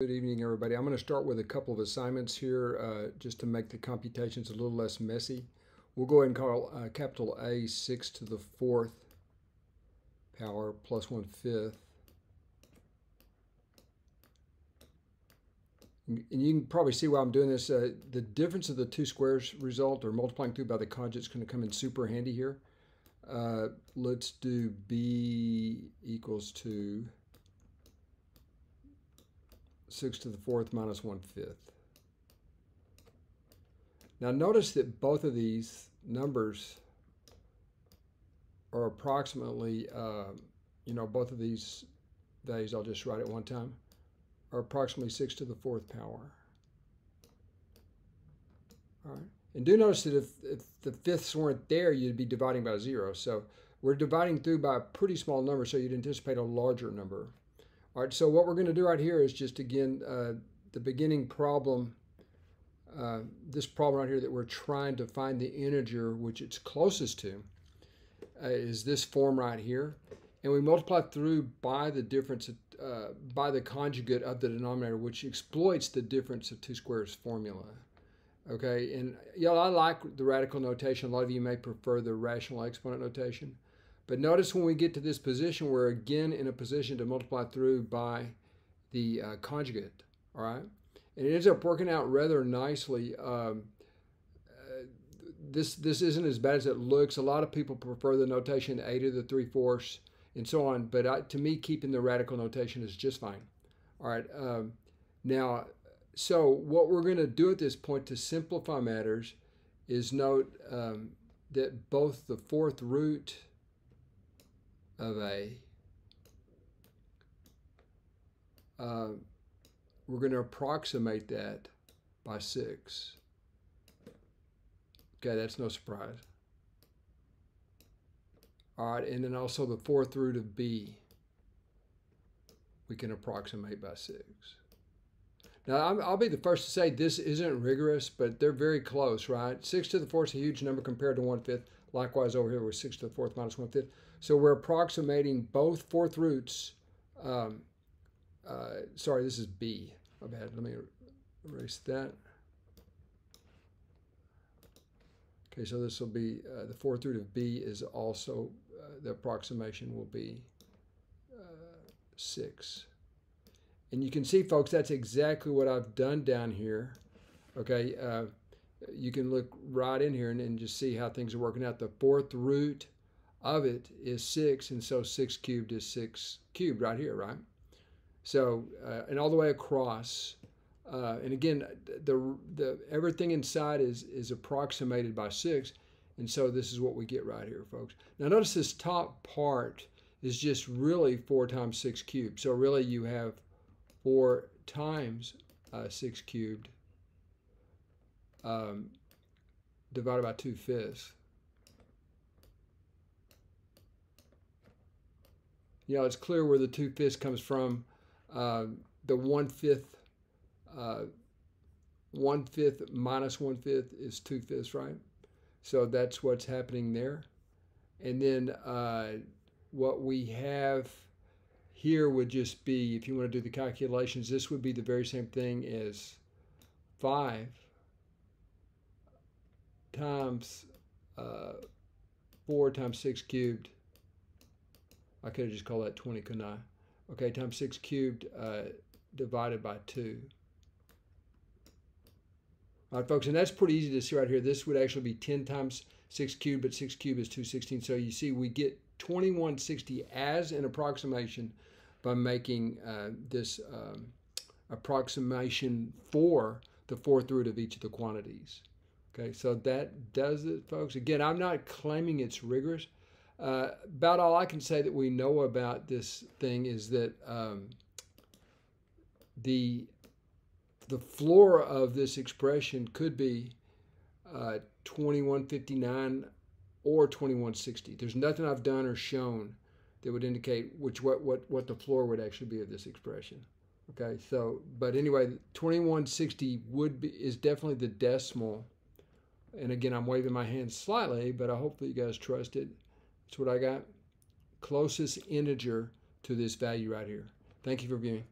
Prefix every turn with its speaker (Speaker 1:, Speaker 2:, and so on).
Speaker 1: Good evening, everybody. I'm going to start with a couple of assignments here uh, just to make the computations a little less messy. We'll go ahead and call uh, capital A 6 to the fourth power plus 1 fifth. And you can probably see why I'm doing this. Uh, the difference of the two squares result or multiplying through by the conjugate is going to come in super handy here. Uh, let's do B equals to 6 to the fourth minus 1 fifth. Now notice that both of these numbers are approximately, uh, you know, both of these values, I'll just write it one time, are approximately 6 to the fourth power. All right. And do notice that if, if the fifths weren't there, you'd be dividing by zero. So we're dividing through by a pretty small number, so you'd anticipate a larger number. All right, so what we're going to do right here is just, again, uh, the beginning problem, uh, this problem right here that we're trying to find the integer which it's closest to, uh, is this form right here. And we multiply through by the difference, uh, by the conjugate of the denominator, which exploits the difference of two squares formula. Okay, and yeah, I like the radical notation. A lot of you may prefer the rational exponent notation. But notice when we get to this position, we're again in a position to multiply through by the uh, conjugate, all right? And it ends up working out rather nicely. Um, uh, this, this isn't as bad as it looks. A lot of people prefer the notation a to the 3 fourths and so on. But I, to me, keeping the radical notation is just fine. All right. Um, now, so what we're going to do at this point to simplify matters is note um, that both the fourth root of a, uh, we're going to approximate that by 6. Okay, that's no surprise. All right, and then also the fourth root of b, we can approximate by 6. Now, i will be the first to say this isn't rigorous, but they're very close, right? 6 to the fourth is a huge number compared to 1 fifth. Likewise, over here, we're 6 to the fourth minus 1 fifth. So we're approximating both fourth roots. Um, uh, sorry, this is B. My bad. Let me erase that. Okay, so this will be, uh, the fourth root of B is also, uh, the approximation will be uh, 6. And you can see, folks, that's exactly what I've done down here. Okay, uh, you can look right in here and, and just see how things are working out. The fourth root of it is 6, and so 6 cubed is 6 cubed right here, right? So, uh, and all the way across. Uh, and again, the, the everything inside is, is approximated by 6, and so this is what we get right here, folks. Now notice this top part is just really 4 times 6 cubed. So really you have 4 times uh, 6 cubed um, divided by 2 fifths. you know, it's clear where the two fifths comes from. Uh, the one fifth, uh, one fifth minus one fifth is two fifths, right? So that's what's happening there. And then uh, what we have here would just be, if you want to do the calculations, this would be the very same thing as 5 times uh, 4 times 6 cubed I could have just called that 20, couldn't I? Okay, times 6 cubed uh, divided by 2. All right, folks, and that's pretty easy to see right here. This would actually be 10 times 6 cubed, but 6 cubed is 216. So you see we get 2160 as an approximation by making uh, this um, approximation for the fourth root of each of the quantities. Okay, so that does it, folks. Again, I'm not claiming it's rigorous. Uh, about all I can say that we know about this thing is that um, the the floor of this expression could be uh, 2159 or 2160. There's nothing I've done or shown that would indicate which what what what the floor would actually be of this expression. Okay, so but anyway, 2160 would be is definitely the decimal. And again, I'm waving my hand slightly, but I hope that you guys trust it. That's what I got. Closest integer to this value right here. Thank you for viewing.